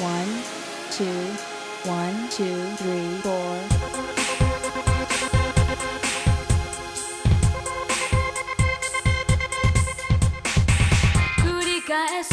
One, two, one, two, three, four. 繰り返